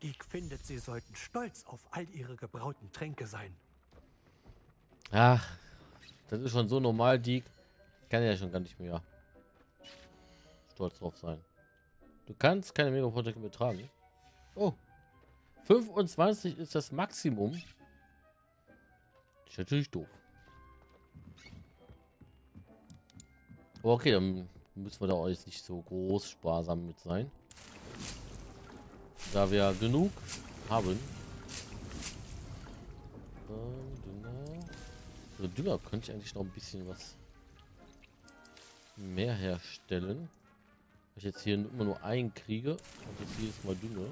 Geek findet, sie sollten stolz auf all ihre gebrauten Tränke sein. Ach, das ist schon so normal, Diek. Kann ja schon gar nicht mehr stolz drauf sein. Du kannst keine Mega-Projekte mehr tragen. Oh. 25 ist das Maximum. Ist natürlich doof. Okay, dann müssen wir da auch jetzt nicht so groß sparsam mit sein. Da wir genug haben. Ähm, Dünger. Also Dünger könnte ich eigentlich noch ein bisschen was mehr herstellen. Ich jetzt hier immer nur einen kriege und jetzt jedes Mal Dünger.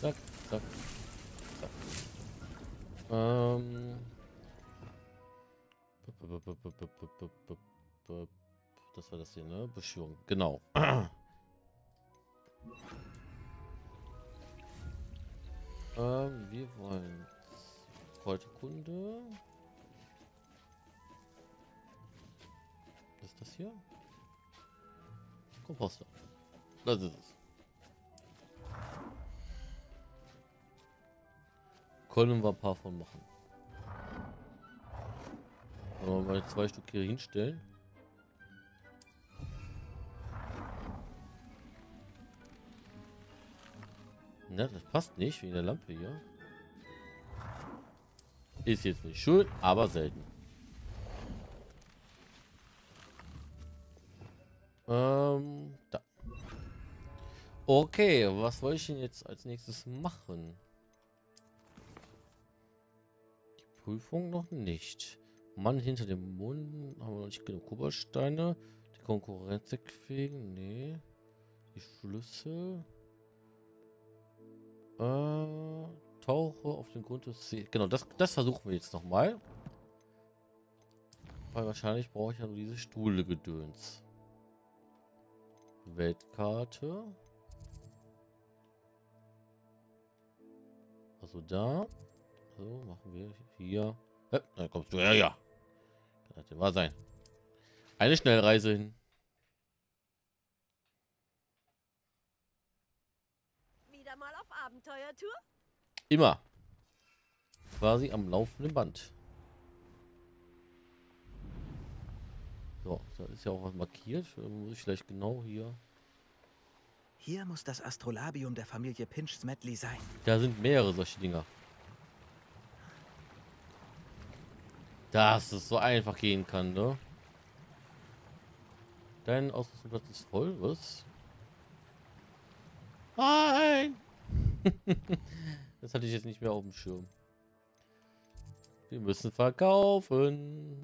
Zack, zack, zack. Ähm. Das war das hier, ne? Beschwörung. Genau. ähm, wir wollen Kräuterkunde. Was ist das hier? Komposter. Das ist es. Können wir ein paar von machen. Aber mal zwei Stück hier hinstellen. Na, das passt nicht wegen der Lampe hier. Ist jetzt nicht schön, aber selten. Ähm, da. Okay, was soll ich denn jetzt als nächstes machen? Die Prüfung noch nicht. Mann hinter dem Mond haben wir noch nicht genug Kubersteine. Die Konkurrenz wegfegen, nee. Die Schlüssel. Äh, tauche auf den Grund des Sees. Genau, das, das versuchen wir jetzt noch mal. Weil wahrscheinlich brauche ich ja nur diese Stuhle-Gedöns. Weltkarte. Also da. So, machen wir hier. Äh, da kommst du. Ja, ja. Das wahr sein. Eine Schnellreise hin. Wieder mal auf Abenteuertour? Immer. Quasi am laufenden Band. So, da ist ja auch was markiert. Da muss ich vielleicht genau hier. Hier muss das Astrolabium der Familie Pinch-Smedley sein. Da sind mehrere solche Dinger. Dass es so einfach gehen kann, ne? Dein Ausrüstungsplatz ist voll, was? Nein! das hatte ich jetzt nicht mehr auf dem Schirm. Wir müssen verkaufen.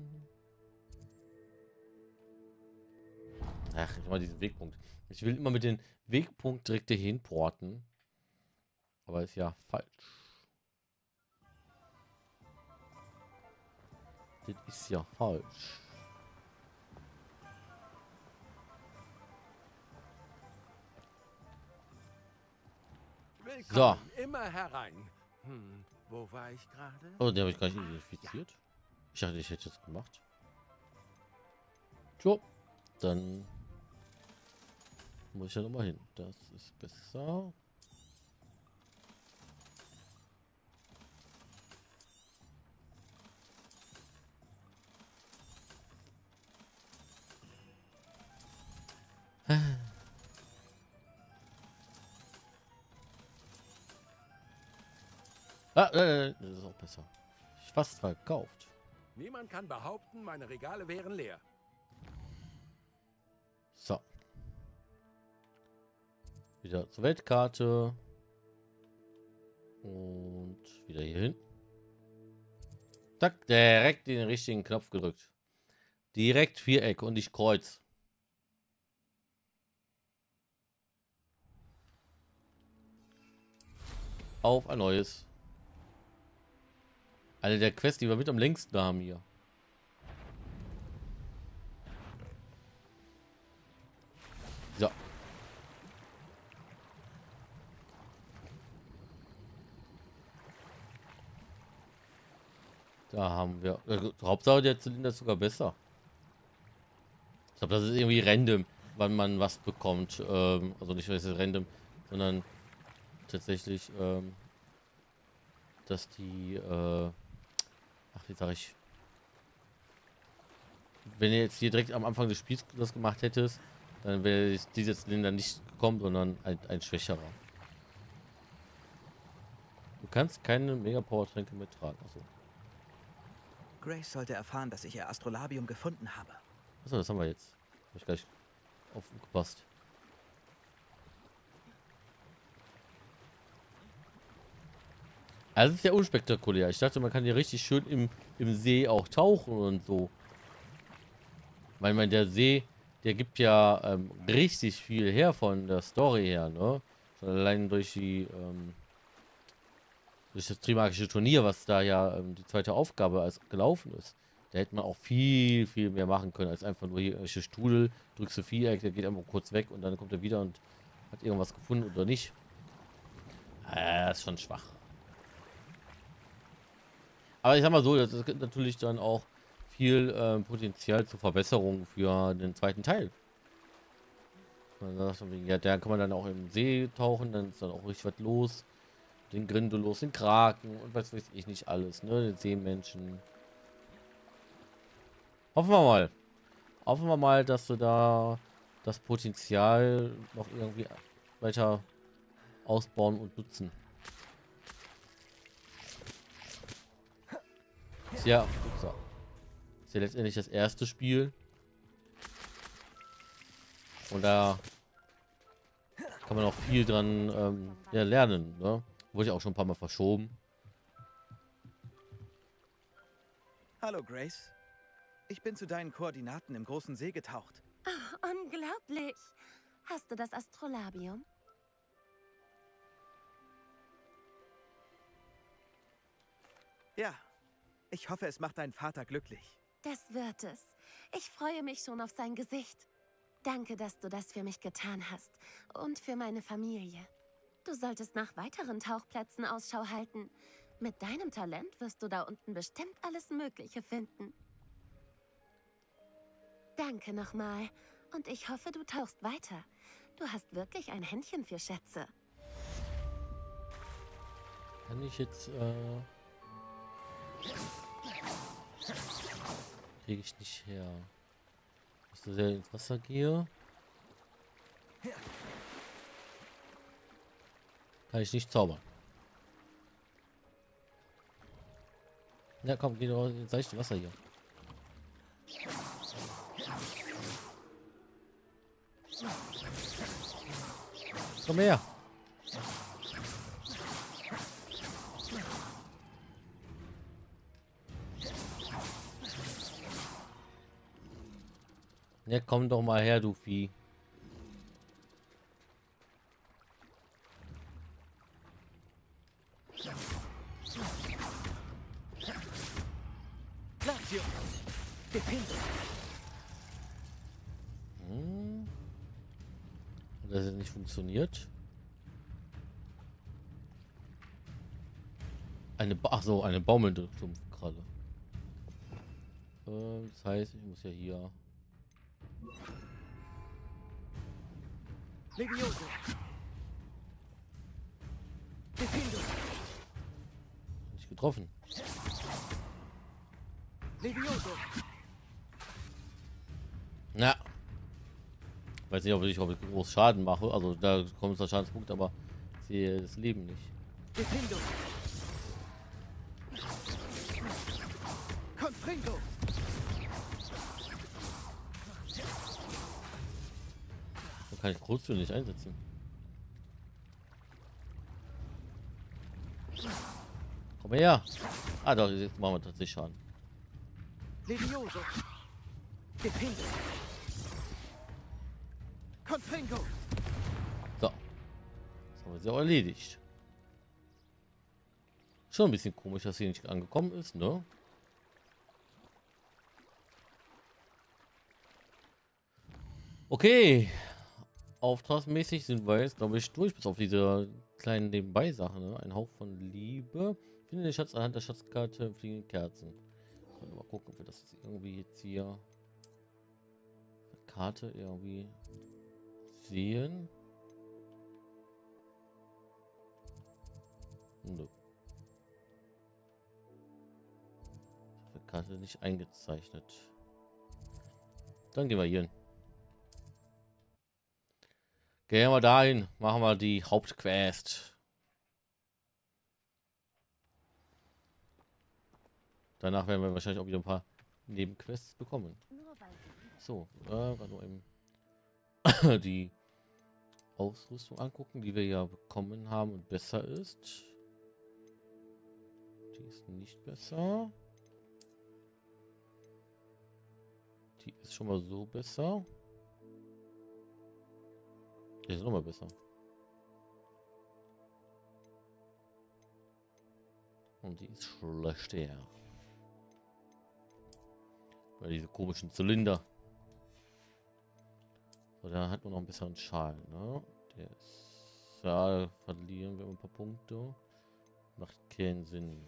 Ach, ich mal diesen Wegpunkt. Ich will immer mit dem Wegpunkt direkt dahin porten. Aber ist ja falsch. Das ist ja falsch. Willkommen, immer herein. Hm, wo war ich gerade? Oh, den habe ich gar nicht identifiziert. Ich dachte, ich hätte es gemacht. So, dann muss ich ja noch mal hin. Das ist besser. Ah, äh, das ist auch besser. Ich fast verkauft. Niemand kann behaupten, meine Regale wären leer. So. Wieder zur Weltkarte. Und wieder hier hin. Zack, direkt den richtigen Knopf gedrückt. Direkt Viereck und nicht Kreuz. Auf ein neues. Eine der Quests, die wir mit am längsten haben hier. So. Da haben wir. Äh, Hauptsache der Zylinder ist sogar besser. Ich glaube, das ist irgendwie random, wann man was bekommt. Ähm, also nicht weil es random, sondern tatsächlich, ähm, dass die, äh, ach, wie sag ich, wenn ihr jetzt hier direkt am Anfang des Spiels das gemacht hättest, dann wäre dieses Zylinder nicht gekommen, sondern ein, ein schwächerer. Du kannst keine Mega-Power-Tränke mehr tragen. Achso. Grace sollte erfahren, dass ich ihr Astrolabium gefunden habe. Achso, das haben wir jetzt. Hab ich gleich aufgepasst. Also es ist ja unspektakulär. Ich dachte, man kann hier richtig schön im, im See auch tauchen und so. Weil man der See, der gibt ja ähm, richtig viel her von der Story her, ne? Schon allein durch die, ähm, durch das Trimagische Turnier, was da ja ähm, die zweite Aufgabe als gelaufen ist. Da hätte man auch viel, viel mehr machen können, als einfach nur hier irgendwelche Studel, drückst du Viereck, der geht einfach kurz weg und dann kommt er wieder und hat irgendwas gefunden oder nicht. Äh, das ist schon schwach. Aber ich sag mal so, das ist natürlich dann auch viel äh, Potenzial zur Verbesserung für den zweiten Teil. Ja, da kann man dann auch im See tauchen, dann ist dann auch richtig was los. Den Grindelos, den Kraken und was weiß ich nicht alles, ne? Den Seemenschen. Hoffen wir mal. Hoffen wir mal, dass du da das Potenzial noch irgendwie weiter ausbauen und nutzen. Ist ja, so. ist ja letztendlich das erste Spiel. Und da kann man auch viel dran ähm, ja, lernen. Ne? Wurde ja auch schon ein paar Mal verschoben. Hallo, Grace. Ich bin zu deinen Koordinaten im großen See getaucht. Oh, unglaublich. Hast du das Astrolabium? Ja, ich hoffe, es macht deinen Vater glücklich. Das wird es. Ich freue mich schon auf sein Gesicht. Danke, dass du das für mich getan hast. Und für meine Familie. Du solltest nach weiteren Tauchplätzen Ausschau halten. Mit deinem Talent wirst du da unten bestimmt alles Mögliche finden. Danke nochmal. Und ich hoffe, du tauchst weiter. Du hast wirklich ein Händchen für Schätze. Kann ich jetzt, äh... Kriege ich nicht her. Ich so sehr ins Wasser gehe. Kann ich nicht zaubern. Ja, komm, geh doch ins seichte Wasser hier. Komm her. Ja, komm doch mal her, du Vieh. Hm. Das jetzt nicht funktioniert? Eine ba Ach so, eine baumelnde Stumpfkralle. Äh, das heißt, ich muss ja hier. Levioso! Defendo! Nicht getroffen. Levioso! Na. Weiß nicht, ob ich, ob ich groß Schaden mache. Also da kommt der Schadenspunkt, aber ich sehe das Leben nicht. Defendo! Confringo! Kann ich Großtöne nicht einsetzen. Komm her. Ah doch, jetzt machen wir tatsächlich Schaden. Levioso! Confringo! So. Das haben wir sie auch erledigt. Schon ein bisschen komisch, dass sie nicht angekommen ist, ne? Okay. Auftragsmäßig sind wir jetzt, glaube ich, durch, bis auf diese kleinen Nebenbei-Sachen. Ne? Ein Hauch von Liebe. Finde den Schatz anhand der Schatzkarte fliegende Kerzen. So, mal gucken, ob wir das jetzt irgendwie jetzt hier Karte irgendwie sehen? Nö. Karte nicht eingezeichnet. Dann gehen wir hier hin. Gehen wir dahin. Machen wir die Hauptquest. Danach werden wir wahrscheinlich auch wieder ein paar Nebenquests bekommen. So, äh, nur eben die Ausrüstung angucken, die wir ja bekommen haben und besser ist. Die ist nicht besser. Die ist schon mal so besser. Ist nochmal besser. Und die ist schlechter. Weil diese komischen Zylinder. So, da hat man noch ein bisschen Schal, ne? Der ist. Ja, verlieren wir ein paar Punkte. Macht keinen Sinn.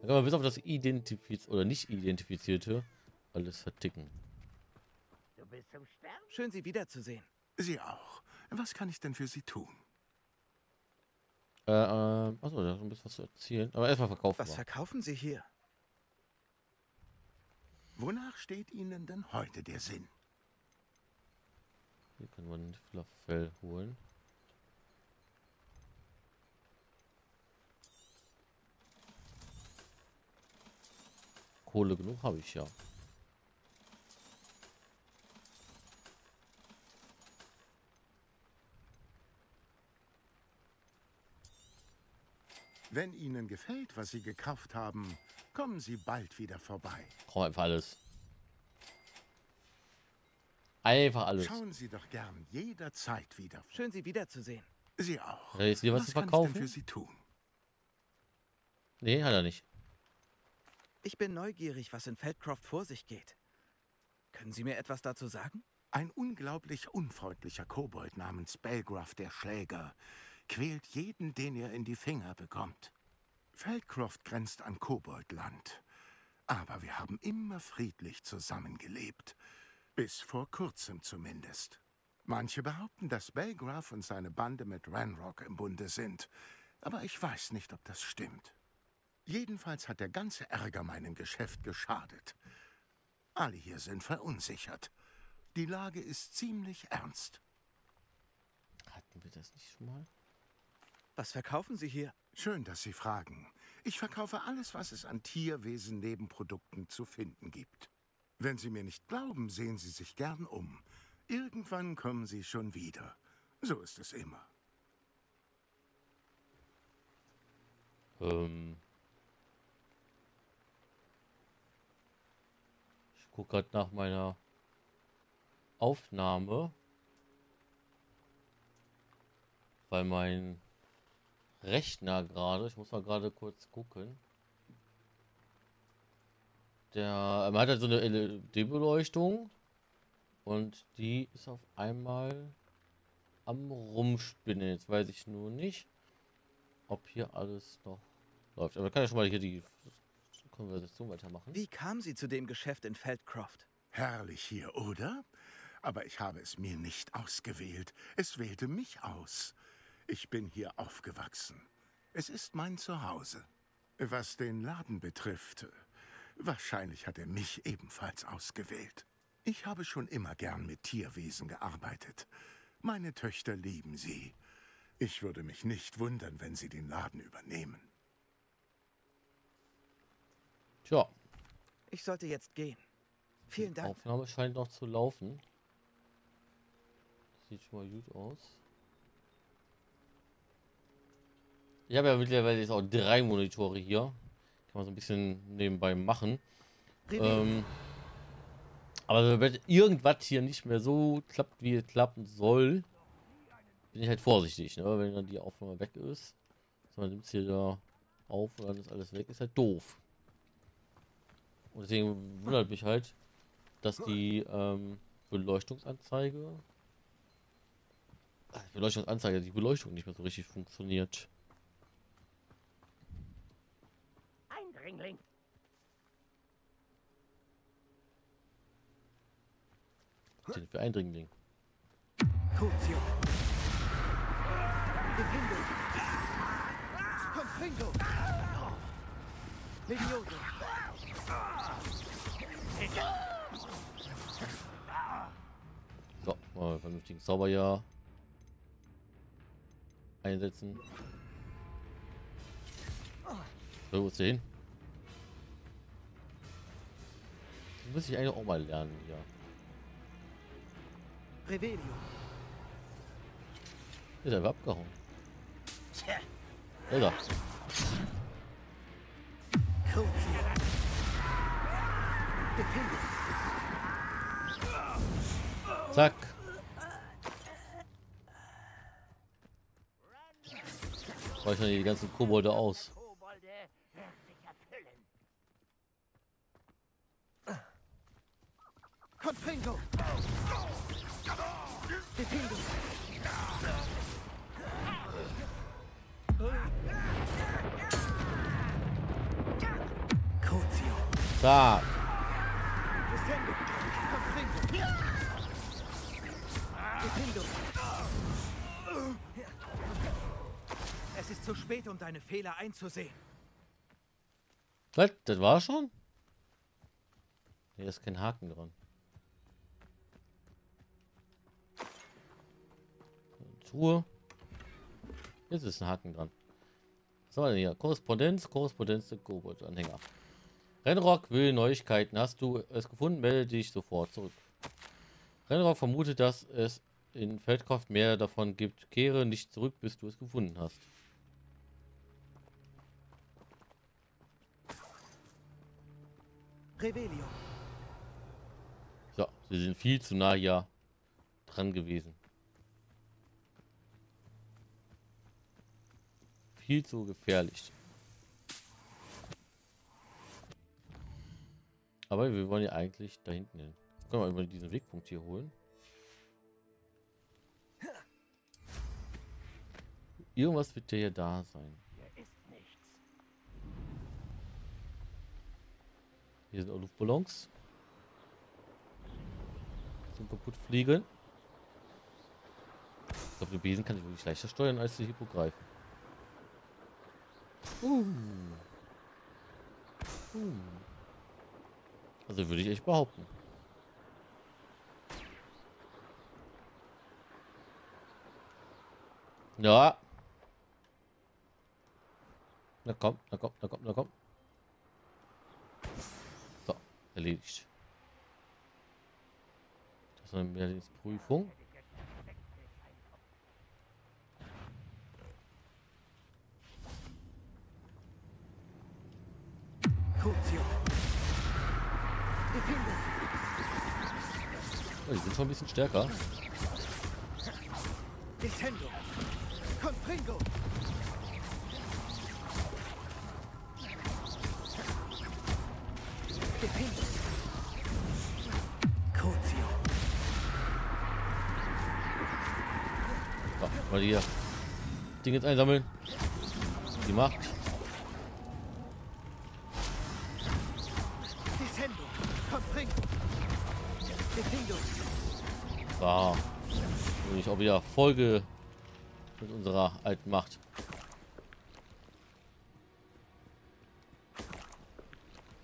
Da kann man bis auf das identifiziert oder nicht identifizierte alles verticken. Du bist? Schön, Sie wiederzusehen. Sie auch. Was kann ich denn für Sie tun? Äh, äh, achso, da ist ein bisschen was zu erzählen. Aber erstmal verkaufen Was verkaufen Sie hier? Wonach steht Ihnen denn heute der Sinn? Hier können wir ein Fluffell holen. Kohle genug habe ich ja. Wenn Ihnen gefällt, was Sie gekauft haben, kommen Sie bald wieder vorbei. Brauchen einfach alles. Einfach alles. Schauen Sie doch gern jederzeit wieder. Schön, Sie wiederzusehen. Sie auch. Jetzt hier was zu kann ich verkaufen? denn für Sie tun? Nee, hat er nicht. Ich bin neugierig, was in Feldcroft vor sich geht. Können Sie mir etwas dazu sagen? Ein unglaublich unfreundlicher Kobold namens Belgraf der Schläger quält jeden, den er in die Finger bekommt. Feldcroft grenzt an Koboldland. Aber wir haben immer friedlich zusammengelebt. Bis vor kurzem zumindest. Manche behaupten, dass Belgraf und seine Bande mit Ranrock im Bunde sind. Aber ich weiß nicht, ob das stimmt. Jedenfalls hat der ganze Ärger meinem Geschäft geschadet. Alle hier sind verunsichert. Die Lage ist ziemlich ernst. Hatten wir das nicht schon mal? Was verkaufen Sie hier? Schön, dass Sie fragen. Ich verkaufe alles, was es an Tierwesen-Nebenprodukten zu finden gibt. Wenn Sie mir nicht glauben, sehen Sie sich gern um. Irgendwann kommen Sie schon wieder. So ist es immer. Ähm. Ich gucke gerade nach meiner Aufnahme. Weil mein Rechner gerade, ich muss mal gerade kurz gucken. Der, man hat halt so eine LED-Beleuchtung und die ist auf einmal am Rumspinnen. Jetzt weiß ich nur nicht, ob hier alles noch läuft. Aber kann ja schon mal hier die Konversation weitermachen. Wie kamen Sie zu dem Geschäft in Feldcroft? Herrlich hier, oder? Aber ich habe es mir nicht ausgewählt. Es wählte mich aus. Ich bin hier aufgewachsen. Es ist mein Zuhause. Was den Laden betrifft, wahrscheinlich hat er mich ebenfalls ausgewählt. Ich habe schon immer gern mit Tierwesen gearbeitet. Meine Töchter lieben sie. Ich würde mich nicht wundern, wenn sie den Laden übernehmen. Tja, Ich sollte jetzt gehen. Vielen die Dank. Aufnahme scheint noch zu laufen. Sieht schon mal gut aus. Ich habe ja mittlerweile jetzt auch drei Monitore hier. Kann man so ein bisschen nebenbei machen. Ähm, aber wenn irgendwas hier nicht mehr so klappt, wie es klappen soll, bin ich halt vorsichtig. Ne? Wenn dann die Aufnahme weg ist, so, man nimmt es hier da auf und dann ist alles weg, ist halt doof. Und deswegen wundert mich halt, dass die ähm, Beleuchtungsanzeige, Ah, Beleuchtungsanzeige, die Beleuchtung nicht mehr so richtig funktioniert. Eindringling. Den für Eindringling. Crucio. Defendo. Confringo. Levioso. So, mal einen vernünftigen Zauberjahr einsetzen. So, wo ist der hin? Muss ich eigentlich auch mal lernen, ja. Revelio. Ist einfach abgehauen. Tja. Defendo. Zack. Räuchern die ganzen Kobolde aus. Kobolde werden sich erfüllen. Confringo. Defendo. Zack. Es ist zu spät, um deine Fehler einzusehen. Was? Das war schon? Hier ist kein Haken dran. Truhe. Jetzt ist ein Haken dran. Was haben wir denn hier? Korrespondenz, Korrespondenz der Kobold-Anhänger. Renrock will Neuigkeiten. Hast du es gefunden? Melde dich sofort zurück. Renrock vermutet, dass es in Feldkraft mehr davon gibt. Kehre nicht zurück, bis du es gefunden hast. Revelio. So, sie sind viel zu nah hier dran gewesen. Viel zu gefährlich. Aber wir wollen ja eigentlich da hinten hin. Können wir über diesen Wegpunkt hier holen? Irgendwas wird ja hier da sein. Hier sind auch Luftballons. Zum kaputt fliegen. Ich glaube, den Besen kann ich wirklich leichter steuern als die Hippogreifen. Uh. Uh. Also würde ich echt behaupten. Ja. Na komm, na komm, na komm, na komm. So, erledigt. Das ist eine Mehrdienstprüfung. Oh, die sind schon ein bisschen stärker. Descendo. Confringo. Defendo. Crucio. So, mal hier Ding jetzt einsammeln. Die Macht. Und ich auch wieder Folge mit unserer alten Macht.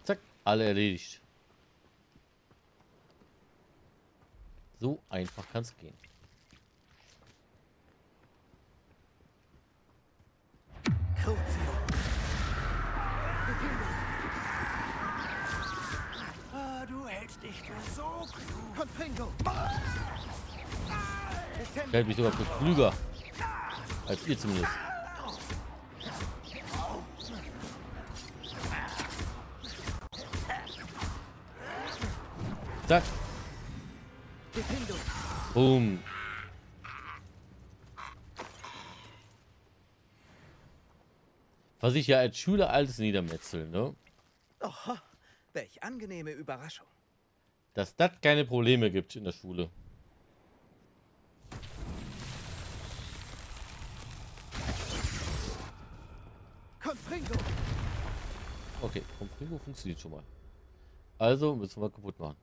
Zack, alle erledigt. So einfach kann es gehen. Ah, du hältst dich für so klug. Ich hält mich sogar für klüger. Als ihr zumindest. Zack. Boom. Was ich ja als Schüler alles niedermetzeln, ne? Oh, welch angenehme Überraschung. Dass das keine Probleme gibt in der Schule. Confringo. Okay, Confringo funktioniert schon mal. Also müssen wir kaputt machen.